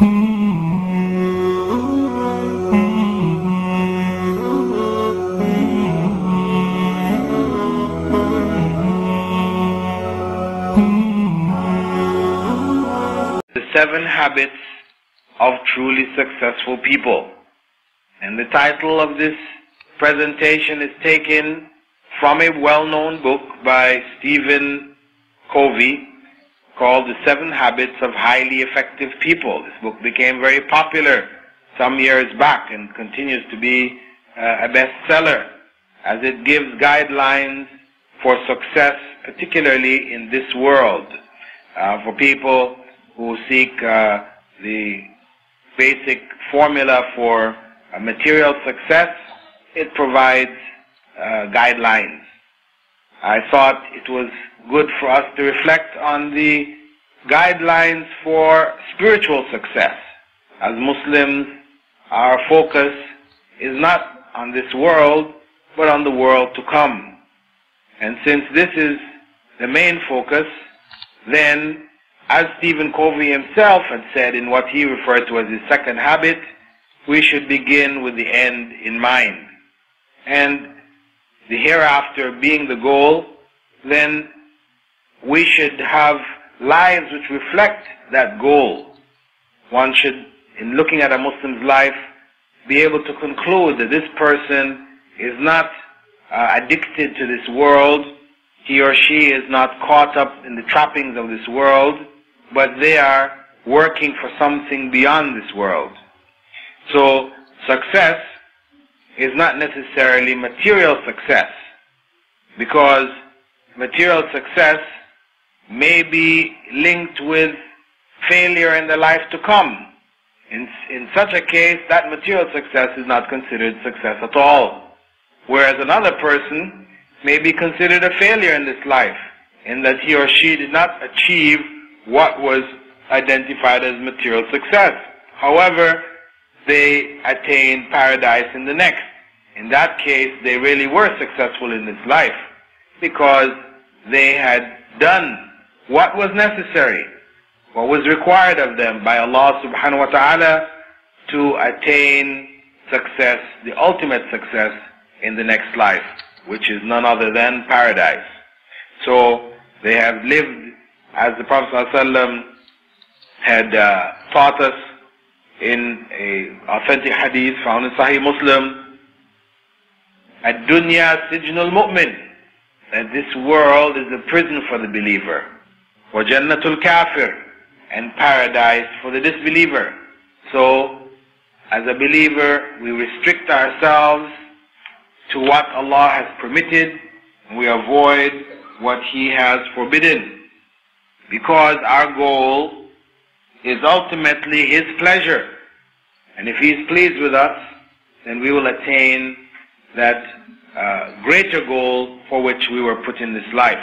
The Seven Habits of Truly Successful People. And the title of this presentation is taken from a well-known book by Stephen Covey called The Seven Habits of Highly Effective People. This book became very popular some years back and continues to be uh, a bestseller as it gives guidelines for success, particularly in this world, uh, for people who seek uh, the basic formula for uh, material success. It provides uh, guidelines. I thought it was good for us to reflect on the guidelines for spiritual success. As Muslims, our focus is not on this world, but on the world to come. And since this is the main focus, then as Stephen Covey himself had said in what he referred to as his second habit, we should begin with the end in mind. And the hereafter being the goal, then we should have lives which reflect that goal. One should, in looking at a Muslim's life, be able to conclude that this person is not uh, addicted to this world, he or she is not caught up in the trappings of this world, but they are working for something beyond this world. So success is not necessarily material success, because material success may be linked with failure in the life to come. In, in such a case, that material success is not considered success at all. Whereas another person may be considered a failure in this life, in that he or she did not achieve what was identified as material success. However, they attained paradise in the next. In that case, they really were successful in this life because they had done what was necessary, what was required of them by Allah subhanahu wa ta'ala to attain success, the ultimate success in the next life, which is none other than paradise. So they have lived as the Prophet ﷺ had uh, taught us in a authentic hadith found in Sahih Muslim, "Ad-dunya sijnul mu'min," that this world is a prison for the believer, wa jannatul kafir, and paradise for the disbeliever. So, as a believer, we restrict ourselves to what Allah has permitted, and we avoid what He has forbidden because our goal is ultimately His pleasure. And if He is pleased with us, then we will attain that uh, greater goal for which we were put in this life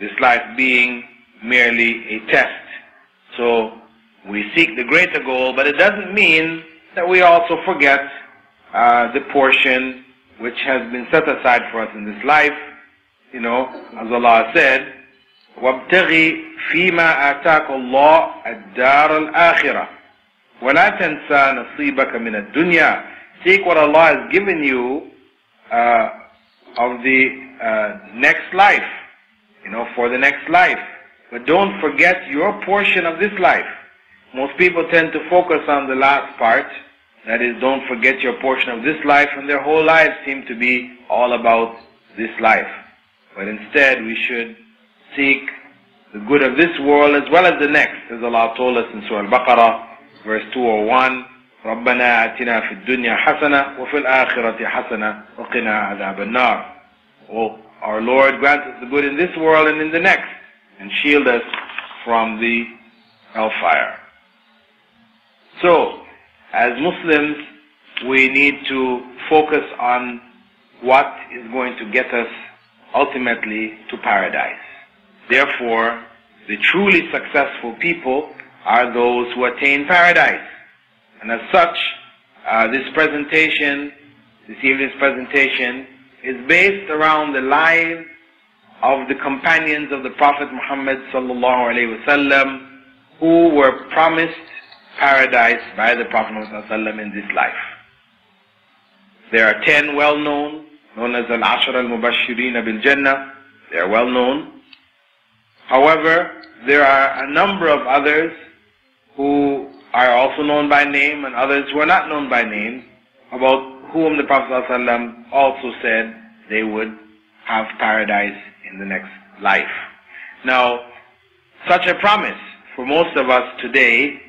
This life being merely a test. So we seek the greater goal, but it doesn't mean that we also forget uh, the portion which has been set aside for us in this life. You know, as Allah said, وابتغي فيما آتاك الله الدار الآخرة ولا تنسى نصيبك من الدنيا Seek what Allah has given you uh, of the uh, next life, you know, for the next life. But don't forget your portion of this life. Most people tend to focus on the last part, that is, don't forget your portion of this life, and their whole lives seem to be all about this life. But instead, we should seek the good of this world as well as the next, as Allah told us in Surah Al-Baqarah, verse 201, ربنا آتنا في الدنيا حسنة وفي الآخرة حسنة وقنا عذاب النار. Oh, our Lord grant us the good in this world and in the next, and shield us from the hellfire. So, as Muslims, we need to focus on what is going to get us ultimately to paradise. Therefore, the truly successful people are those who attain paradise. And as such, uh, this presentation, this evening's presentation, is based around the lives of the companions of the Prophet Muhammad sallallahu alaihi wasallam, who were promised paradise by the Prophet Muhammad in this life. There are ten well known, as Al Ashar al Mubashireen bil Jannah. They are well known. However, there are a number of others who are also known by name and others who are not known by name, about whom the Prophet ﷺ also said they would have paradise in the next life. Now, such a promise for most of us today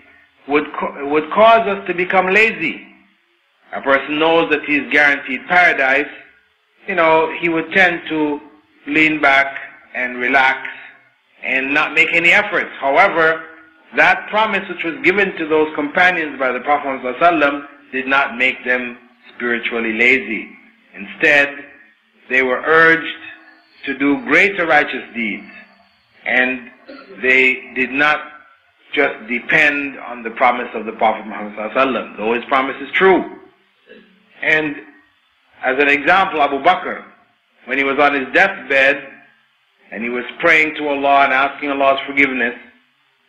would, would cause us to become lazy. A person knows that he is guaranteed paradise, you know, he would tend to lean back and relax and not make any efforts. However, that promise which was given to those companions by the Prophet ﷺ did not make them spiritually lazy. Instead, they were urged to do greater righteous deeds. And they did not just depend on the promise of the Prophet Muhammad though his promise is true. And as an example, Abu Bakr, when he was on his deathbed, and he was praying to Allah and asking Allah's forgiveness,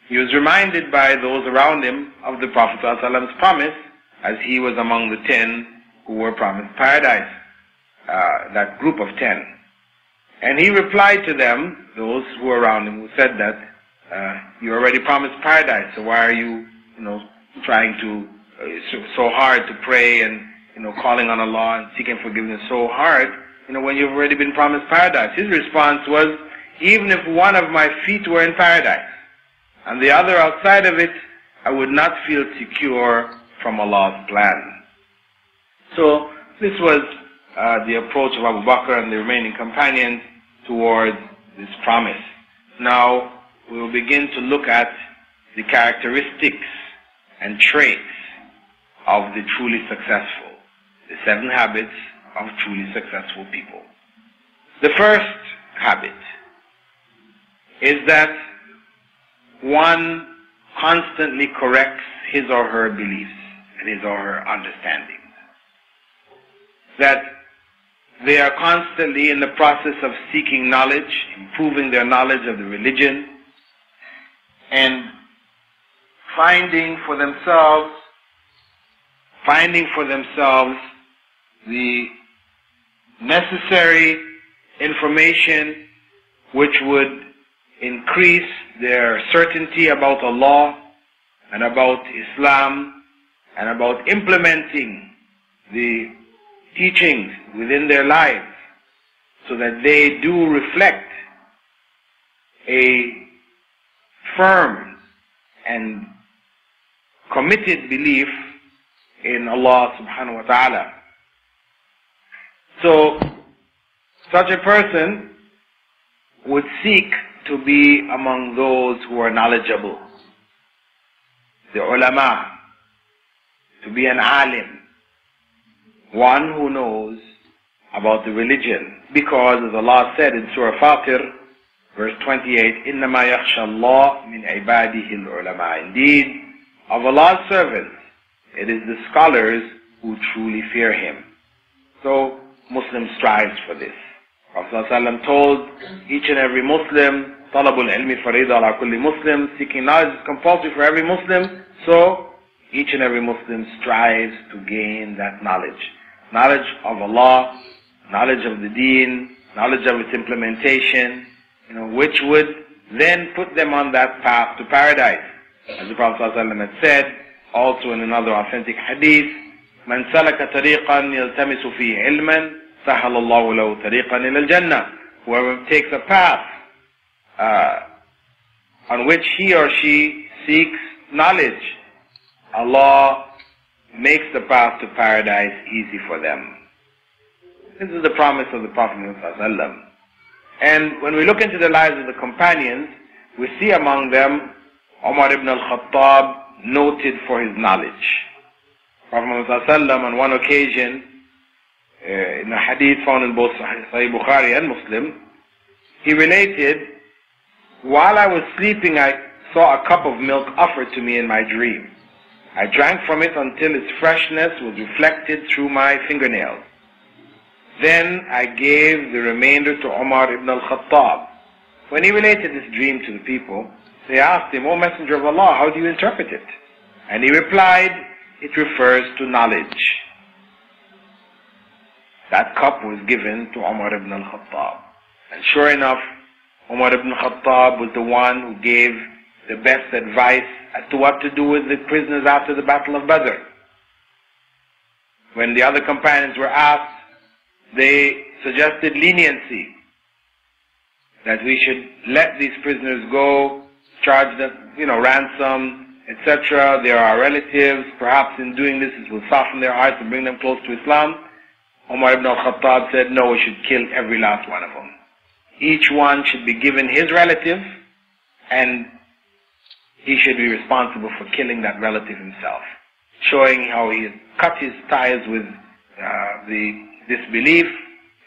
he was reminded by those around him of the Prophet ﷺ's promise as he was among the ten who were promised paradise, uh, that group of ten. And he replied to them, those who were around him, who said that, uh, you already promised paradise, so why are you, you know, trying to, uh, so, so hard to pray and, you know, calling on Allah and seeking forgiveness so hard, you know, when you've already been promised paradise? His response was, even if one of my feet were in paradise and the other outside of it, I would not feel secure from Allah's plan. So this was uh, the approach of Abu Bakr and the remaining companions towards this promise. Now we will begin to look at the characteristics and traits of the truly successful, the seven habits of truly successful people. The first habit is that one constantly corrects his or her beliefs and his or her understandings. That they are constantly in the process of seeking knowledge, improving their knowledge of the religion, and finding for themselves, finding for themselves the necessary information which would increase their certainty about Allah and about Islam and about implementing the teachings within their lives so that they do reflect a firm and committed belief in Allah subhanahu wa ta'ala. So, such a person would seek to be among those who are knowledgeable. The ulama, to be an alim, one who knows about the religion. Because as Allah said in Surah Fatir, verse 28, إِنَّمَا يَخْشَى اللَّهِ مِنْ عِبَادِهِ الْعُلَمَاءِ Indeed, of Allah's servants, it is the scholars who truly fear Him. So, Muslim strives for this. Prophet ﷺ told each and every Muslim طلب العلم فريضة على كل مسلم seeking knowledge is compulsory for every Muslim so each and every Muslim strives to gain that knowledge knowledge of Allah knowledge of the deen knowledge of its implementation you know which would then put them on that path to paradise as the Prophet ﷺ had said also in another authentic hadith من سلك طريقا يلتمس فيه علما سهل الله له طريقا إلى الجنة whoever takes a path uh, on which he or she seeks knowledge. Allah makes the path to paradise easy for them. This is the promise of the Prophet Muhammad. And when we look into the lives of the companions, we see among them Umar ibn al-Khattab noted for his knowledge. Prophet Muhammad on one occasion, uh, in a hadith found in both Sahih Bukhari and Muslim, he related while I was sleeping, I saw a cup of milk offered to me in my dream. I drank from it until its freshness was reflected through my fingernails. Then I gave the remainder to Omar ibn al-Khattab. When he related this dream to the people, they asked him, O Messenger of Allah, how do you interpret it? And he replied, it refers to knowledge. That cup was given to Umar ibn al-Khattab. And sure enough, Umar ibn al-Khattab was the one who gave the best advice as to what to do with the prisoners after the Battle of Badr. When the other companions were asked, they suggested leniency, that we should let these prisoners go, charge them, you know, ransom, etc. They are our relatives. Perhaps in doing this, it will soften their hearts and bring them close to Islam. Umar ibn al-Khattab said, no, we should kill every last one of them. Each one should be given his relative, and he should be responsible for killing that relative himself, showing how he cut his ties with uh, the disbelief.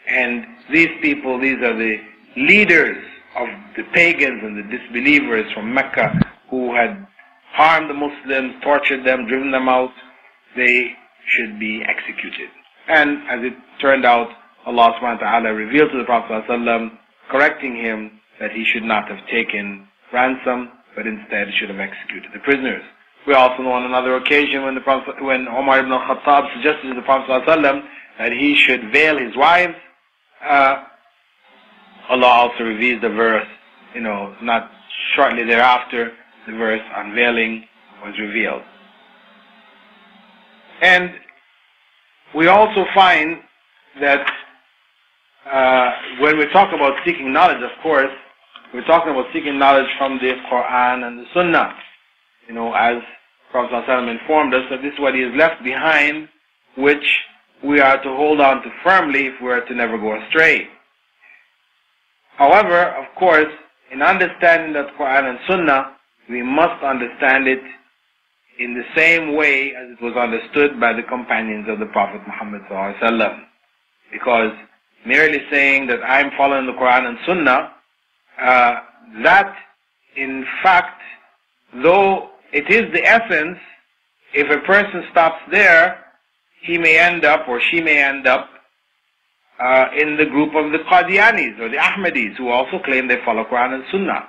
And these people, these are the leaders of the pagans and the disbelievers from Mecca who had harmed the Muslims, tortured them, driven them out. They should be executed. And as it turned out, Allah subhanahu wa ta'ala revealed to the Prophet correcting him that he should not have taken ransom, but instead should have executed the prisoners. We also know on another occasion when the Prophet, when Umar ibn al-Khattab suggested to the Prophet ﷺ that he should veil his wives, uh, Allah also reveals the verse, you know, not shortly thereafter, the verse unveiling was revealed. And we also find that uh, when we talk about seeking knowledge, of course, we're talking about seeking knowledge from the Quran and the Sunnah. You know, as Prophet ﷺ informed us that this is what he has left behind, which we are to hold on to firmly if we are to never go astray. However, of course, in understanding that Quran and Sunnah, we must understand it in the same way as it was understood by the companions of the Prophet Muhammad because merely saying that I'm following the Quran and Sunnah, uh, that in fact, though it is the essence, if a person stops there, he may end up or she may end up uh, in the group of the Qadianis or the Ahmadis who also claim they follow Quran and Sunnah.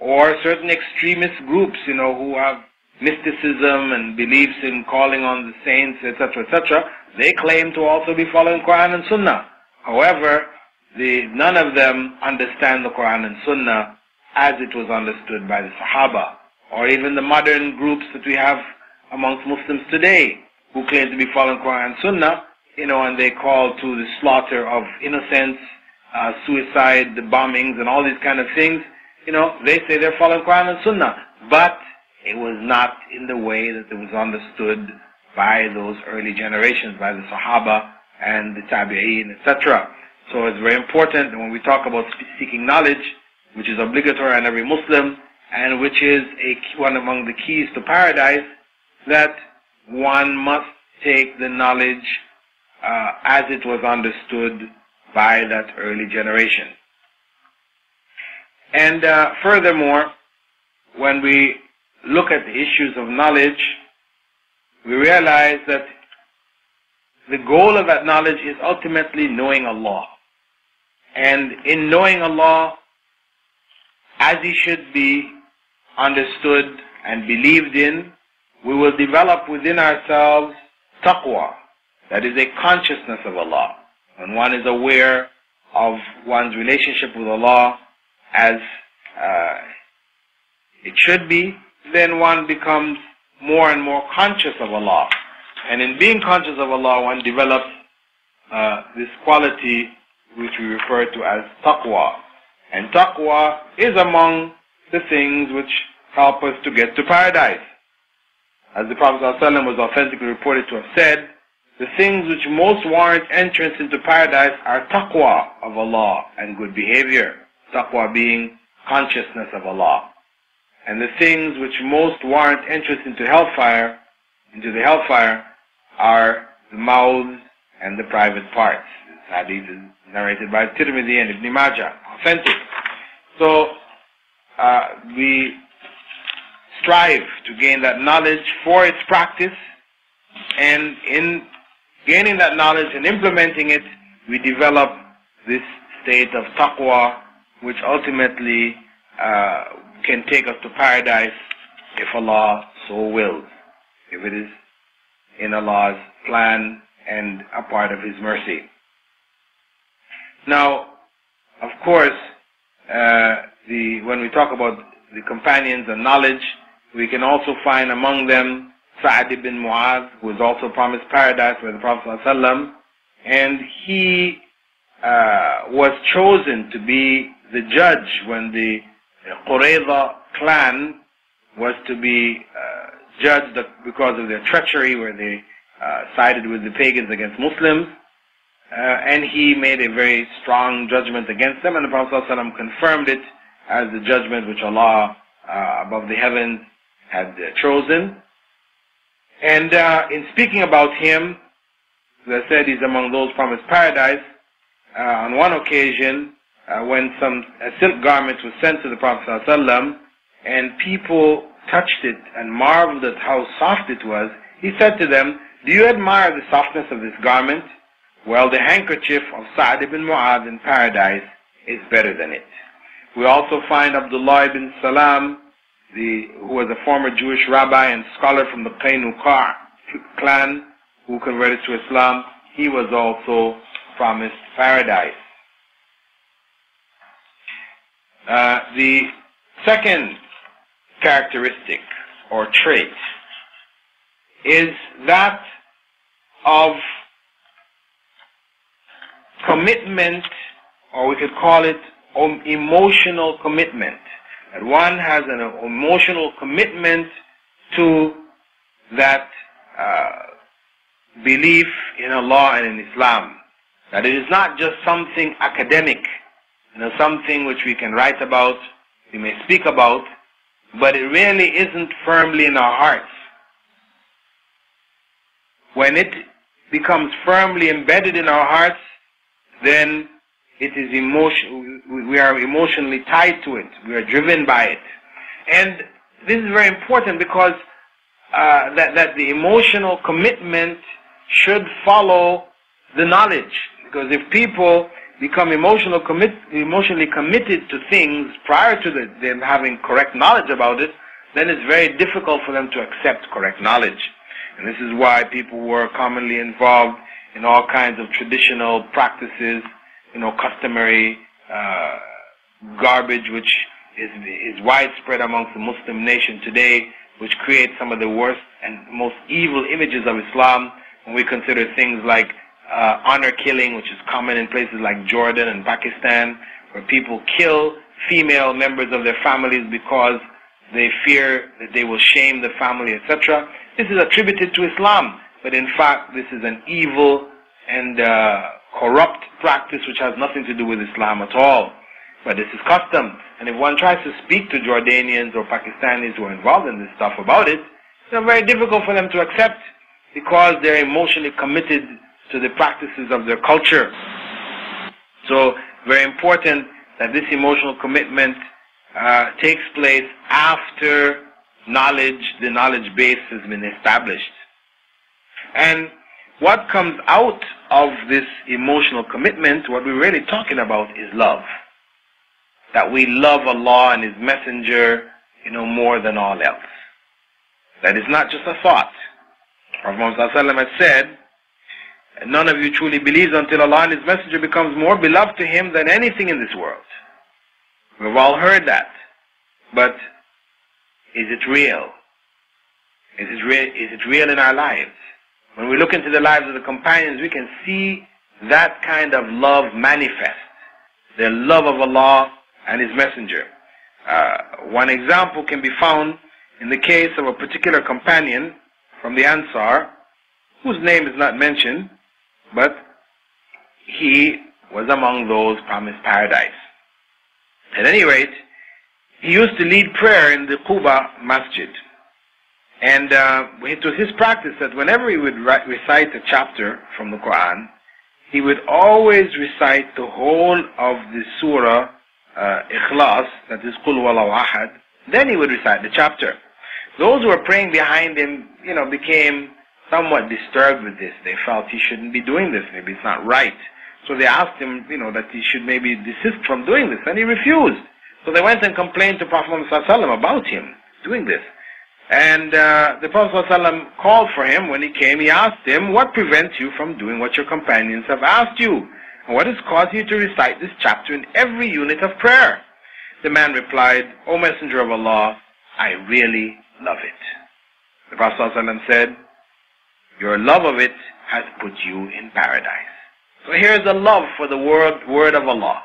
Or certain extremist groups, you know, who have mysticism and beliefs in calling on the saints, etc., etc., they claim to also be following Quran and Sunnah. However, the, none of them understand the Quran and Sunnah as it was understood by the Sahaba, or even the modern groups that we have amongst Muslims today who claim to be following Quran and Sunnah, you know, and they call to the slaughter of innocents, uh, suicide, the bombings, and all these kind of things. You know, they say they're following Quran and Sunnah, but it was not in the way that it was understood by those early generations, by the Sahaba and the Tabi'een, etc. So it's very important when we talk about seeking knowledge, which is obligatory on every Muslim, and which is a, one among the keys to paradise, that one must take the knowledge uh, as it was understood by that early generation. And uh, furthermore, when we look at the issues of knowledge, we realize that the goal of that knowledge is ultimately knowing Allah. And in knowing Allah, as He should be understood and believed in, we will develop within ourselves taqwa, that is a consciousness of Allah. When one is aware of one's relationship with Allah as uh, it should be, then one becomes more and more conscious of Allah. And in being conscious of Allah, one develops uh, this quality which we refer to as taqwa. And taqwa is among the things which help us to get to paradise. As the Prophet ﷺ was authentically reported to have said, the things which most warrant entrance into paradise are taqwa of Allah and good behavior. Taqwa being consciousness of Allah. And the things which most warrant entrance into hellfire, into the hellfire, are the mouths and the private parts. This hadith is narrated by Tirmidhi and Ibn Majah, authentic. So, uh, we strive to gain that knowledge for its practice, and in gaining that knowledge and implementing it, we develop this state of taqwa, which ultimately uh, can take us to paradise if Allah so wills. if it is in Allah's plan and a part of His mercy. Now, of course, uh, the, when we talk about the companions and knowledge, we can also find among them Sa'ad ibn Mu'adh, who was also promised paradise by the Prophet ﷺ, and he uh, was chosen to be the judge when the Qurayza clan was to be uh, judged because of their treachery, where they uh, sided with the pagans against Muslims. Uh, and he made a very strong judgment against them, and the Prophet ﷺ confirmed it as the judgment which Allah uh, above the heavens had uh, chosen. And uh, in speaking about him, as I said, he's among those promised paradise. Uh, on one occasion, when some silk garment was sent to the Prophet ﷺ, and people touched it and marveled at how soft it was, he said to them, Do you admire the softness of this garment? Well, the handkerchief of Sa'd ibn Mu'adh in paradise is better than it. We also find Abdullah ibn Salam, the, who was a former Jewish rabbi and scholar from the Qaynuqa clan who converted to Islam. He was also promised paradise. Uh, the second characteristic or trait is that of commitment, or we could call it emotional commitment. That one has an emotional commitment to that uh, belief in Allah and in Islam. That it is not just something academic, you know, something which we can write about, we may speak about, but it really isn't firmly in our hearts. When it becomes firmly embedded in our hearts, then it is emotion, we are emotionally tied to it. We are driven by it. And this is very important because uh, that, that the emotional commitment should follow the knowledge. Because if people become emotional commit, emotionally committed to things prior to the, them having correct knowledge about it, then it's very difficult for them to accept correct knowledge. And this is why people were commonly involved in all kinds of traditional practices, you know, customary uh, garbage, which is, is widespread amongst the Muslim nation today, which creates some of the worst and most evil images of Islam when we consider things like uh, honor killing, which is common in places like Jordan and Pakistan, where people kill female members of their families because they fear that they will shame the family, etc. This is attributed to Islam, but in fact, this is an evil and uh, corrupt practice which has nothing to do with Islam at all. But this is custom, and if one tries to speak to Jordanians or Pakistanis who are involved in this stuff about it, it's very difficult for them to accept because they're emotionally committed to the practices of their culture. So, very important that this emotional commitment uh, takes place after knowledge, the knowledge base has been established. And what comes out of this emotional commitment, what we're really talking about is love. That we love Allah and His Messenger, you know, more than all else. That is not just a thought. Prophet has said, None of you truly believes until Allah and His Messenger becomes more beloved to Him than anything in this world. We've all heard that. But is it real? Is it real, is it real in our lives? When we look into the lives of the companions, we can see that kind of love manifest. The love of Allah and His Messenger. Uh, one example can be found in the case of a particular companion from the Ansar, whose name is not mentioned, but he was among those promised paradise. At any rate, he used to lead prayer in the Quba Masjid. And uh, it was his practice that whenever he would recite a chapter from the Quran, he would always recite the whole of the surah uh, Ikhlas, that is Qul Wallahu Ahad. Then he would recite the chapter. Those who were praying behind him, you know, became somewhat disturbed with this. They felt he shouldn't be doing this. Maybe it's not right. So they asked him, you know, that he should maybe desist from doing this, and he refused. So they went and complained to Prophet Muhammad about him doing this. And uh, the Prophet called for him. When he came, he asked him, What prevents you from doing what your companions have asked you? And what has caused you to recite this chapter in every unit of prayer? The man replied, O Messenger of Allah, I really love it. The Prophet said, Your love of it has put you in paradise. So here's the love for the word, word of Allah.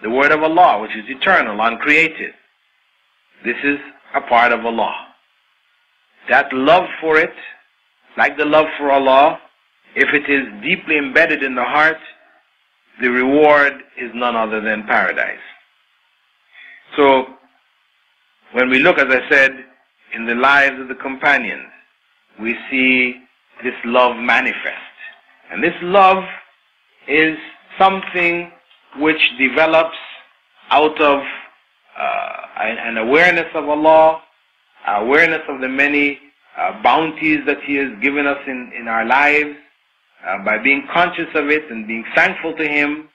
The word of Allah, which is eternal, uncreated. This is a part of Allah. That love for it, like the love for Allah, if it is deeply embedded in the heart, the reward is none other than paradise. So, when we look, as I said, in the lives of the companions, we see this love manifest. And this love is something which develops out of uh, an awareness of Allah, awareness of the many uh, bounties that He has given us in, in our lives, uh, by being conscious of it and being thankful to Him,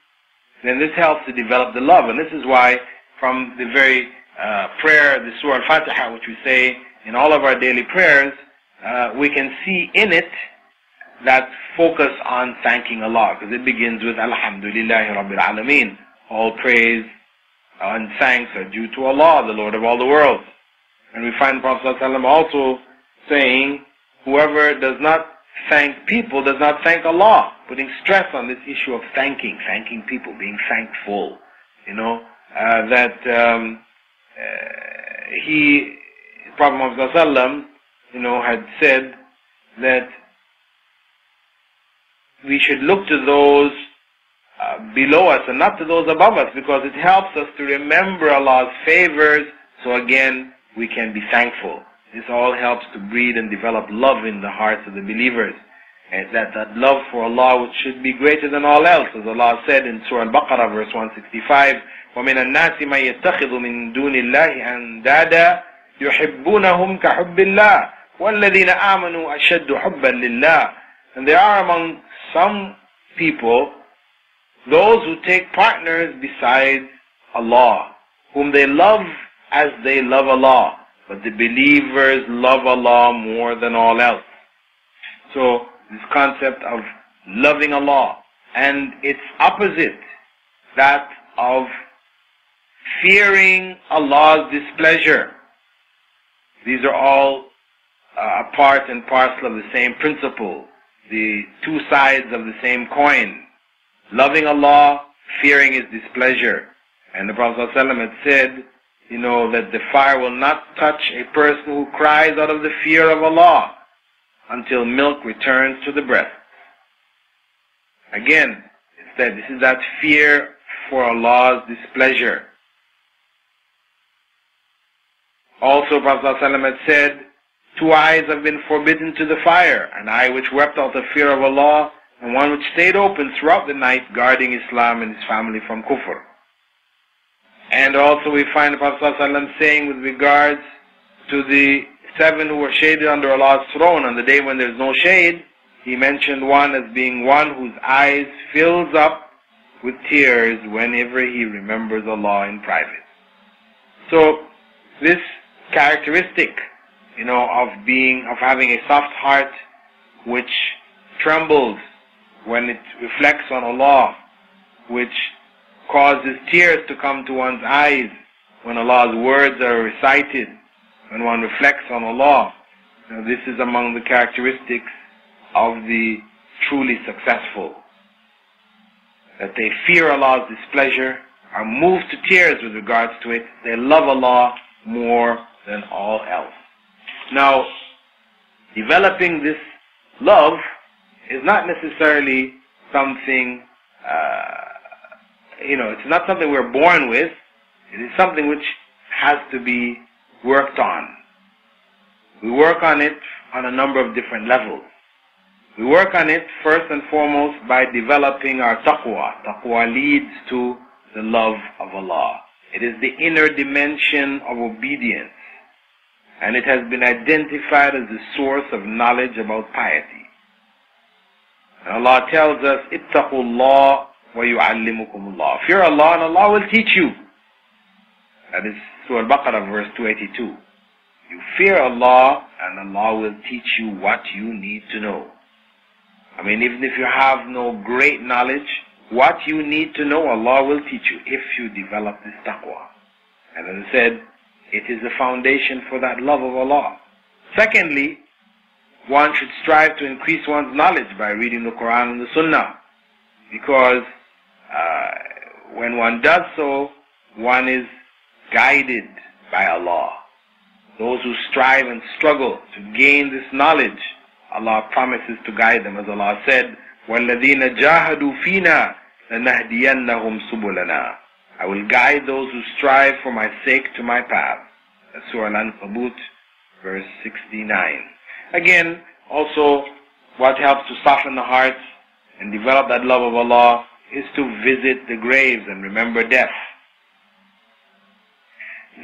then this helps to develop the love. And this is why from the very uh, prayer, the Surah Al-Fatiha, which we say in all of our daily prayers, uh, we can see in it that focus on thanking Allah, because it begins with Alhamdulillahi Rabbil Alameen. All praise and thanks are due to Allah, the Lord of all the worlds. And we find Prophet ﷺ also saying, whoever does not thank people does not thank Allah, putting stress on this issue of thanking, thanking people, being thankful. You know, uh, that um, uh, he, Prophet Muhammad you know, had said that we should look to those uh, below us and not to those above us because it helps us to remember Allah's favors so again we can be thankful. This all helps to breed and develop love in the hearts of the believers. And that, that love for Allah which should be greater than all else. As Allah said in Surah Al-Baqarah verse 165, وَمِنَ النَّاسِ مَن يَتَّخِذُ مِن دُونِ اللَّهِ أَنْدَادًا يُحِبُّونَهُمْ كَحُبِّ اللَّهِ وَالَّذِينَ آمَنُوا أَشَدُّ حُبًّا لِلَّهِ And there are among some people those who take partners besides Allah, whom they love as they love Allah. But the believers love Allah more than all else. So this concept of loving Allah and its opposite, that of fearing Allah's displeasure. These are all uh, part and parcel of the same principle, the two sides of the same coin. Loving Allah, fearing His displeasure. And the Prophet ﷺ had said, you know, that the fire will not touch a person who cries out of the fear of Allah until milk returns to the breast. Again, it said this is that fear for Allah's displeasure. Also, Prophet ﷺ had said, Two eyes have been forbidden to the fire, an eye which wept out of fear of Allah, and one which stayed open throughout the night guarding Islam and his family from kufr. And also we find Prophet ﷺ saying with regards to the seven who were shaded under Allah's throne on the day when there's no shade, he mentioned one as being one whose eyes fills up with tears whenever he remembers Allah in private. So this characteristic, you know, of being, of having a soft heart which trembles when it reflects on Allah, which causes tears to come to one's eyes when Allah's words are recited, when one reflects on Allah. Now, this is among the characteristics of the truly successful. That they fear Allah's displeasure, are moved to tears with regards to it. They love Allah more than all else. Now, developing this love is not necessarily something, uh, you know, it's not something we're born with. It is something which has to be worked on. We work on it on a number of different levels. We work on it first and foremost by developing our taqwa. Taqwa leads to the love of Allah. It is the inner dimension of obedience. And it has been identified as the source of knowledge about piety. And Allah tells us, Ittaqullah wa yu'allimukumullah. Fear Allah and Allah will teach you. That is Surah Al-Baqarah verse 282. You fear Allah, and Allah will teach you what you need to know. I mean, even if you have no great knowledge, what you need to know, Allah will teach you if you develop this taqwa. And as I said, it is the foundation for that love of Allah. Secondly, one should strive to increase one's knowledge by reading the Quran and the Sunnah. Because uh, when one does so, one is guided by Allah. Those who strive and struggle to gain this knowledge, Allah promises to guide them. As Allah said, وَالَّذِينَ جَاهَدُوا فِينَا لَنَهْدِيَنَّهُمْ سُبُلَنَا I will guide those who strive for my sake to my path. Surah Al-Ankabut, verse 69. Again, also, what helps to soften the heart and develop that love of Allah is to visit the graves and remember death.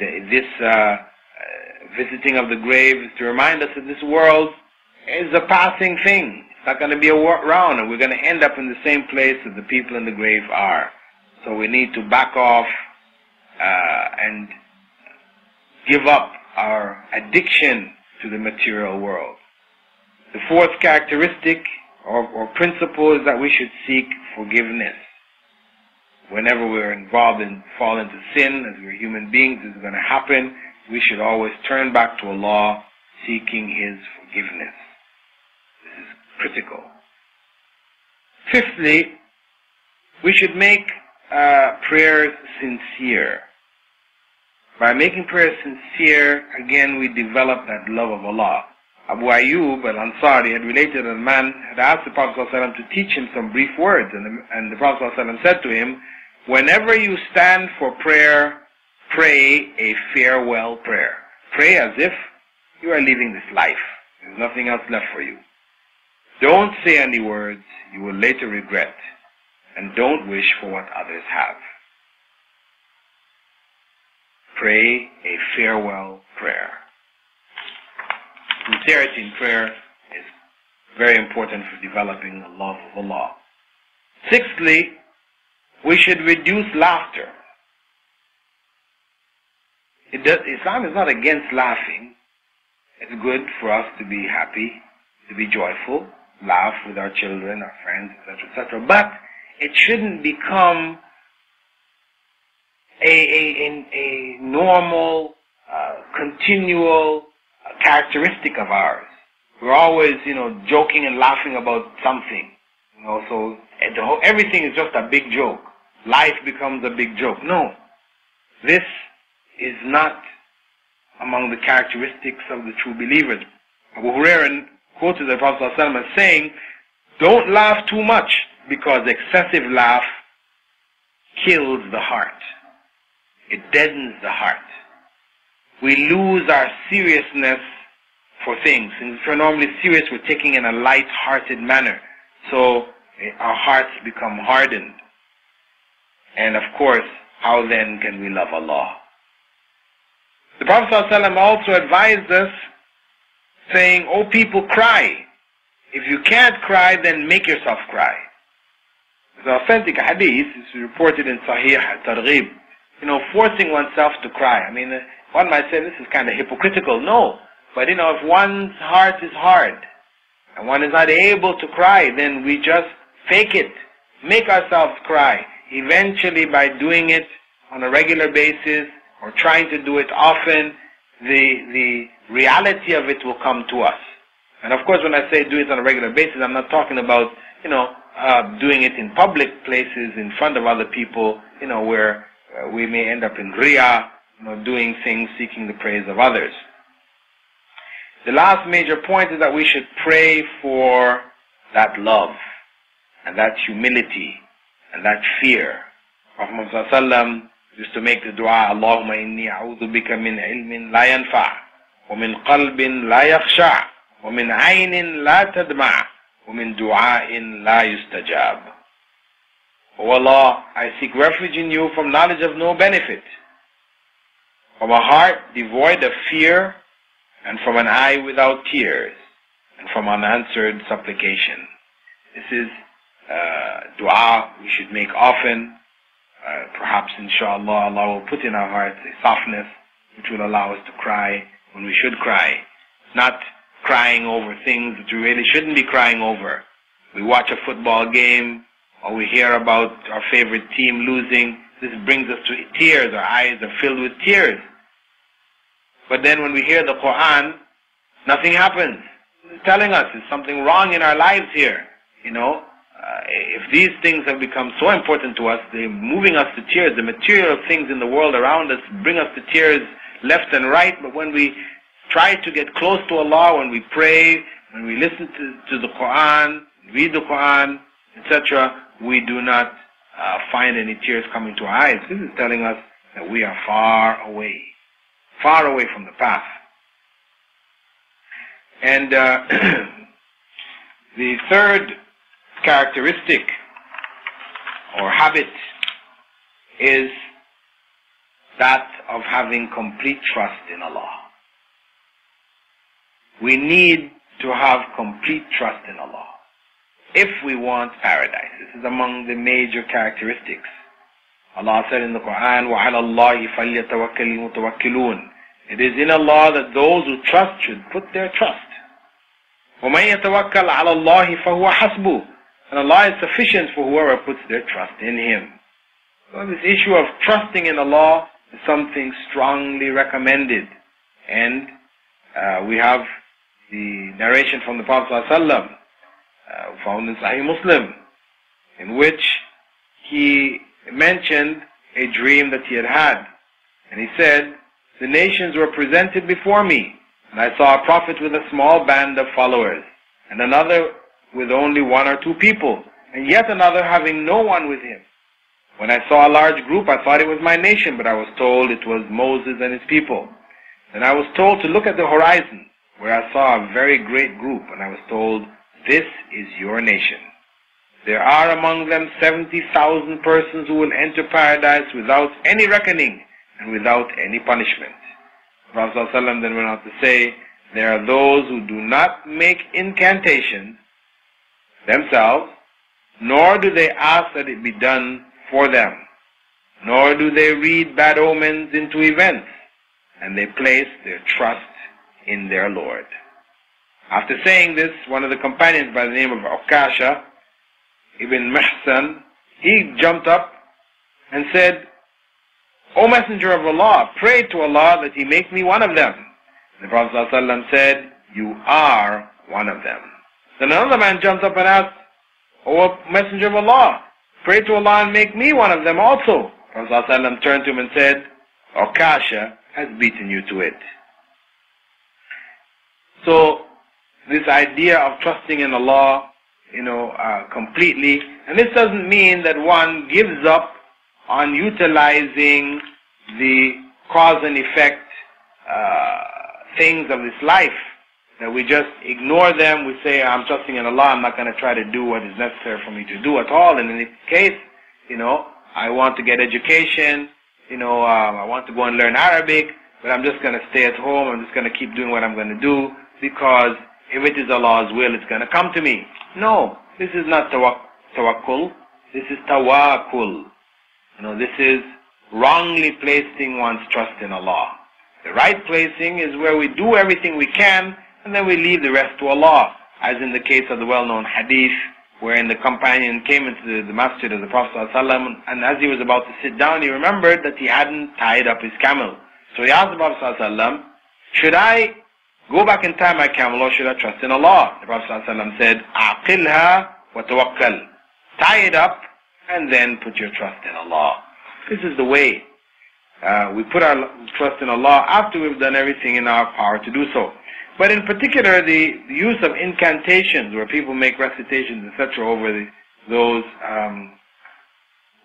This uh, uh, visiting of the grave is to remind us that this world is a passing thing. It's not going to be around, and we're going to end up in the same place that the people in the grave are. So we need to back off uh, and give up our addiction to the material world. The fourth characteristic or, or principle is that we should seek forgiveness. Whenever we're involved in fall into sin, as we're human beings, this is going to happen. We should always turn back to Allah, seeking His forgiveness. This is critical. Fifthly, we should make uh, prayers sincere. By making prayers sincere, again we develop that love of Allah. Abu Ayyub al-Ansari had related that a man had asked the Prophet ﷺ to teach him some brief words, and the, and the Prophet ﷺ said to him, Whenever you stand for prayer, pray a farewell prayer. Pray as if you are leaving this life. There's nothing else left for you. Don't say any words you will later regret, and don't wish for what others have. Pray a farewell prayer. Sincerity in prayer is very important for developing the love of Allah. Sixthly, we should reduce laughter. Does, Islam is not against laughing. It's good for us to be happy, to be joyful, laugh with our children, our friends, etc., etc. But it shouldn't become a, a, a, normal, uh, continual characteristic of ours. We're always, you know, joking and laughing about something. You know, so whole, everything is just a big joke. Life becomes a big joke. No. This is not among the characteristics of the true believers. Abu Hurairah quoted the Prophet as saying, Don't laugh too much because excessive laugh kills the heart. It deadens the heart. We lose our seriousness for things. And if we're normally serious, we're taking in a light-hearted manner. So eh, our hearts become hardened. And of course, how then can we love Allah? The Prophet ﷺ also advised us, saying, O people, cry. If you can't cry, then make yourself cry. The authentic hadith is reported in Sahih al-Targhib you know, forcing oneself to cry. I mean, uh, one might say this is kind of hypocritical. No. But, you know, if one's heart is hard and one is not able to cry, then we just fake it, make ourselves cry. Eventually, by doing it on a regular basis or trying to do it often, the, the reality of it will come to us. And of course, when I say do it on a regular basis, I'm not talking about, you know, uh, doing it in public places in front of other people, you know, where uh, we may end up in Riyah, you know, doing things seeking the praise of others. The last major point is that we should pray for that love and that humility and that fear. Muhammad used to make the dua, Allahumma inni a'udhu bika min ilmin la yanfa' wa min qalbin la yakhsha' wa min aynin la tadma' min du'a'in la yustajab. O Allah, I seek refuge in you from knowledge of no benefit, from a heart devoid of fear, and from an eye without tears, and from unanswered supplication. This is uh, dua we should make often. Uh, perhaps, inshallah, Allah will put in our hearts a softness which will allow us to cry when we should cry. Not crying over things that we really shouldn't be crying over. We watch a football game or we hear about our favorite team losing. This brings us to tears. Our eyes are filled with tears. But then when we hear the Quran, nothing happens. It's telling us there's something wrong in our lives here. You know, uh, if these things have become so important to us, they're moving us to tears. The material things in the world around us bring us to tears left and right. But when we try to get close to Allah, when we pray, when we listen to, to the Quran, read the Quran, etc., we do not uh, find any tears coming to our eyes. This is telling us that we are far away, far away from the path. And uh, the third characteristic or habit is that of having complete trust in Allah We need to have complete trust in Allah if we want paradise. This is among the major characteristics. Allah said in the Quran, وَعَلَى اللَّهِ فَلْيَتَوَكَّلِ الْمُتَوَكِّلُونَ It is in Allah that those who trust should put their trust. وَمَنْ يَتَوَكَّلْ عَلَى اللَّهِ فَهُوَ حَسْبُهُ And Allah is sufficient for whoever puts their trust in Him. So this issue of trusting in Allah is something strongly recommended. And uh, we have the narration from the Prophet ﷺ, uh, found in Sahih Muslim, in which he mentioned a dream that he had had. And he said, The nations were presented before me, and I saw a prophet with a small band of followers, and another with only one or two people, and yet another having no one with him. When I saw a large group, I thought it was my nation, but I was told it was Moses and his people. Then I was told to look at the horizon, where I saw a very great group, and I was told, This is your nation. There are among them 70,000 persons who will enter paradise without any reckoning and without any punishment. Prophet then went on to say, There are those who do not make incantations themselves, nor do they ask that it be done for them, nor do they read bad omens into events, and they place their trust in their Lord. After saying this, one of the companions by the name of Ukasha ibn Mihsan, he jumped up and said, O Messenger of Allah, pray to Allah that He make me one of them. The Prophet ﷺ said, You are one of them. Then another man jumped up and asked, O Messenger of Allah, pray to Allah and make me one of them also. Prophet ﷺ turned to him and said, Ukasha has beaten you to it. So this idea of trusting in Allah, you know, uh, completely, and this doesn't mean that one gives up on utilizing the cause and effect uh, things of this life. That we just ignore them. We say, I'm trusting in Allah. I'm not going to try to do what is necessary for me to do at all. And in this case, you know, I want to get education. You know, um, I want to go and learn Arabic, but I'm just going to stay at home. I'm just going to keep doing what I'm going to do because if it is Allah's will, it's going to come to me. No, this is not tawakkul. This is tawakkul. You know, this is wrongly placing one's trust in Allah. The right placing is where we do everything we can and then we leave the rest to Allah. As in the case of the well-known hadith wherein the companion came into the, the masjid of the Prophet ﷺ, and as he was about to sit down, he remembered that he hadn't tied up his camel. So he asked the Prophet ﷺ, should I Go back in time, I can Allah should I trust in Allah. The Prophet ﷺ said, Aqilha wa tawakkal. Tie it up and then put your trust in Allah. This is the way. Uh, we put our trust in Allah after we've done everything in our power to do so. But in particular, the, use of incantations, where people make recitations, etc., over the, those um,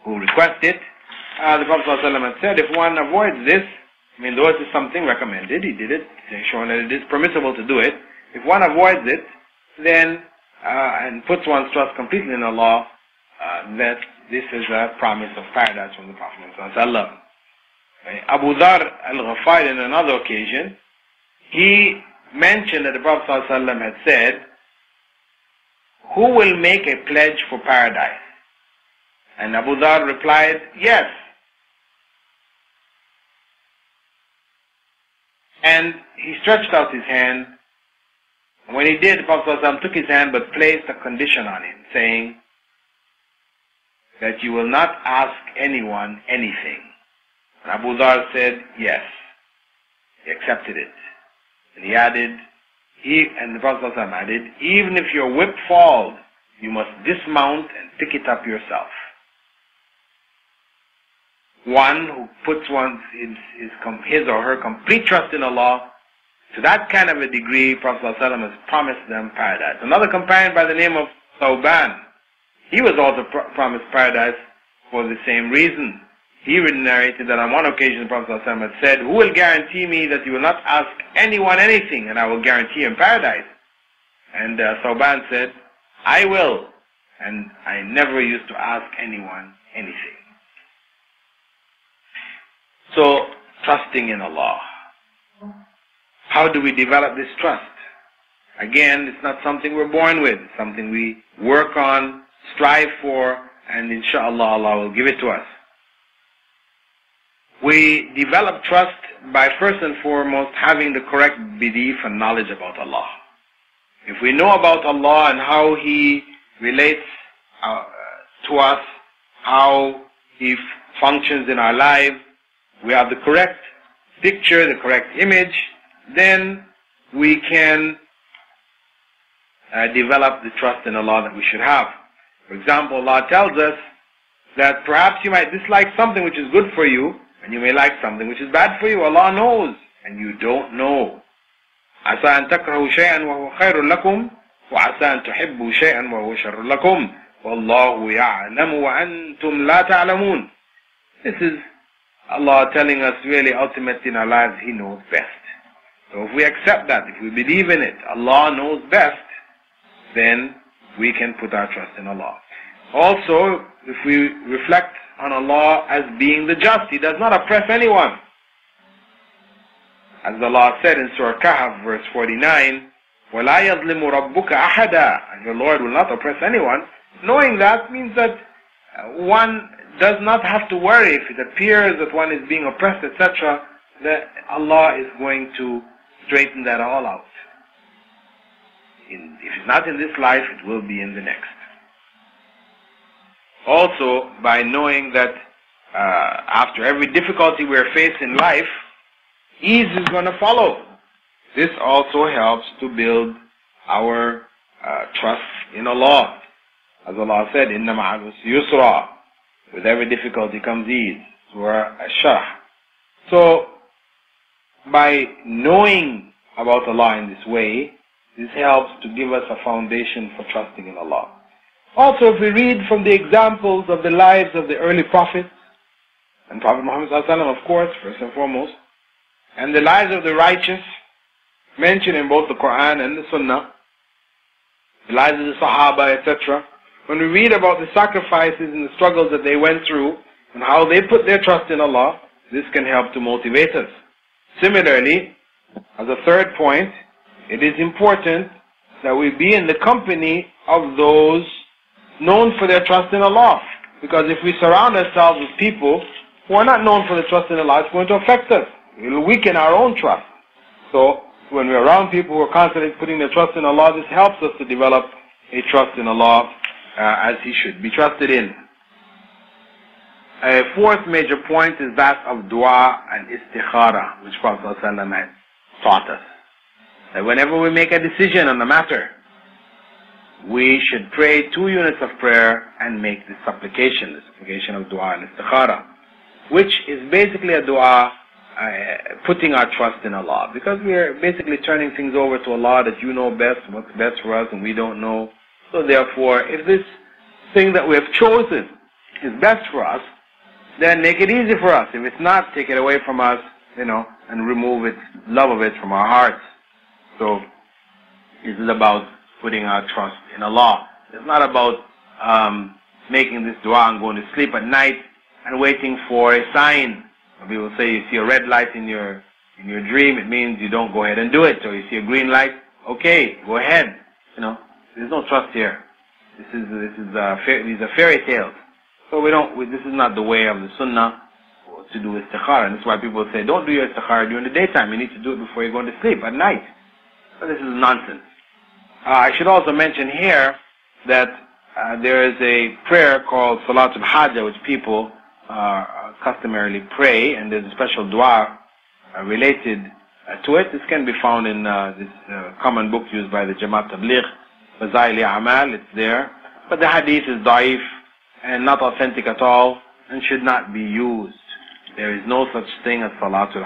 who request it, uh, the Prophet ﷺ said, if one avoids this, I mean, though it is something recommended, he did it, showing that it is permissible to do it. If one avoids it, then uh, and puts one's trust completely in Allah, uh, that this is a promise of paradise from the Prophet Abu Dhar al-Ghafari in another occasion, he mentioned that the Prophet ﷺ had said, who will make a pledge for paradise? And Abu Dhar replied, yes. And he stretched out his hand. And when he did, the Prophet took his hand but placed a condition on him, saying that you will not ask anyone anything. And Abu Dhar said, yes. He accepted it. And he added, he, and the Prophet added, even if your whip falls, you must dismount and pick it up yourself. One who puts one's, his, his, his or her complete trust in Allah, to that kind of a degree, Prophet ﷺ has promised them paradise. Another companion by the name of Thawban, he was also promised paradise for the same reason. He narrated that on one occasion Prophet ﷺ had said, Who will guarantee me that you will not ask anyone anything and I will guarantee him paradise? And uh, Thawban said, I will. And I never used to ask anyone anything. So, trusting in Allah. How do we develop this trust? Again, it's not something we're born with. It's something we work on, strive for, and inshallah Allah will give it to us. We develop trust by first and foremost having the correct belief and knowledge about Allah. If we know about Allah and how He relates uh, to us, how He functions in our lives, we have the correct picture, the correct image, then we can uh, develop the trust in Allah that we should have. For example, Allah tells us that perhaps you might dislike something which is good for you, and you may like something which is bad for you. Allah knows. And you don't know. عسى أن تكرهوا شيئا وهو خير لكم وعسى أن تحبوا شيئا وهو شر لكم والله يعلم وأنتم لا تعلمون This is Allah telling us really ultimately in our lives He knows best. So if we accept that, if we believe in it, Allah knows best, then we can put our trust in Allah. Also, if we reflect on Allah as being the just. He does not oppress anyone. As Allah said in Surah Kahf, verse 49, وَلَا يَظْلِمُ رَبُّكَ أَحَدًا And your Lord will not oppress anyone. Knowing that means that one does not have to worry if it appears that one is being oppressed, etc., that Allah is going to straighten that all out. In, if it's not in this life, it will be in the next. Also, by knowing that uh, after every difficulty we're faced in life, ease is going to follow. This also helps to build our uh, trust in Allah. As Allah said, إِنَّ مَعَ yusra. With every difficulty comes ease. Surah Ash-Sharh. So, by knowing about Allah in this way, this helps to give us a foundation for trusting in Allah. Also, if we read from the examples of the lives of the early prophets, and Prophet Muhammad of course, first and foremost, and the lives of the righteous, mentioned in both the Quran and the Sunnah, the lives of the Sahaba, etc., when we read about the sacrifices and the struggles that they went through, and how they put their trust in Allah, this can help to motivate us. Similarly, as a third point, it is important that we be in the company of those known for their trust in Allah. Because if we surround ourselves with people who are not known for their trust in Allah, it's going to affect us. It will weaken our own trust. So when we're around people who are constantly putting their trust in Allah, this helps us to develop a trust in Allah as He should be trusted in. A fourth major point is that of dua and istikhara, which Prophet ﷺ has taught us. That whenever we make a decision on a matter, we should pray two units of prayer and make the supplication, the supplication of dua and istikhara, which is basically a dua uh, putting our trust in Allah. Because we are basically turning things over to Allah that you know best, what's best for us, and we don't know. So therefore, if this thing that we have chosen is best for us, then make it easy for us. If it's not, take it away from us, you know, and remove its love of it from our hearts. So, this is about putting our trust in Allah. It's not about um, making this dua and going to sleep at night and waiting for a sign. People say you see a red light in your in your dream, it means you don't go ahead and do it. Or you see a green light, okay, go ahead. You know, there's no trust here. This is this is uh, these are fairy tales. So we don't. We, this is not the way of the Sunnah. to do istikhara. And that's why people say, don't do your istikhara during the daytime. You need to do it before you're going to sleep at night. But this is nonsense. Uh, I should also mention here that uh, there is a prayer called Salatul Hajjah, which people uh, customarily pray, and there's a special dua uh, related uh, to it. This can be found in this common book used by the Jamaat Tabligh, Fazaili Amal, it's there. But the hadith is daif and not authentic at all and should not be used. There is no such thing as Salatul